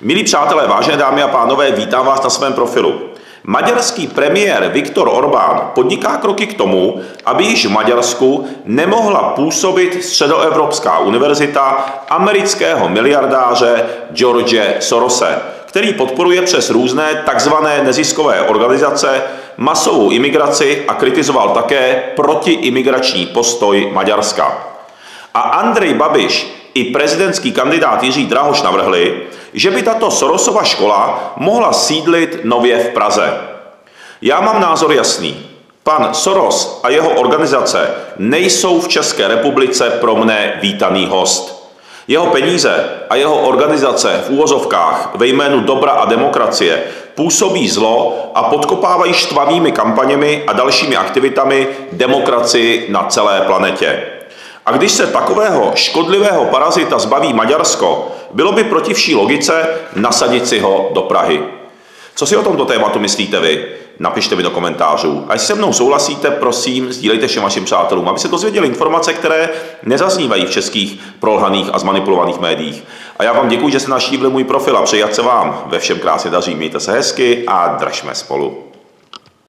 Milí přátelé, vážené dámy a pánové, vítám vás na svém profilu. Maďarský premiér Viktor Orbán podniká kroky k tomu, aby již v Maďarsku nemohla působit Středoevropská univerzita amerického miliardáře George Sorose, který podporuje přes různé takzvané neziskové organizace masovou imigraci a kritizoval také protiimigrační postoj Maďarska. A Andrej Babiš i prezidentský kandidát Jiří Drahoš navrhli, že by tato Sorosova škola mohla sídlit nově v Praze. Já mám názor jasný. Pan Soros a jeho organizace nejsou v České republice pro mne vítaný host. Jeho peníze a jeho organizace v úvozovkách ve jménu dobra a demokracie působí zlo a podkopávají štvavými kampaněmi a dalšími aktivitami demokracii na celé planetě. A když se takového škodlivého parazita zbaví Maďarsko, bylo by proti vší logice nasadit si ho do Prahy. Co si o tomto tématu myslíte vy? Napište mi do komentářů. A jestli se mnou souhlasíte, prosím, sdílejte všem vašim přátelům, aby se dozvěděli informace, které nezaznívají v českých prolhaných a zmanipulovaných médiích. A já vám děkuji, že jste navštívili můj profil a přeji, se vám ve všem krásně daří. Mějte se hezky a držme spolu.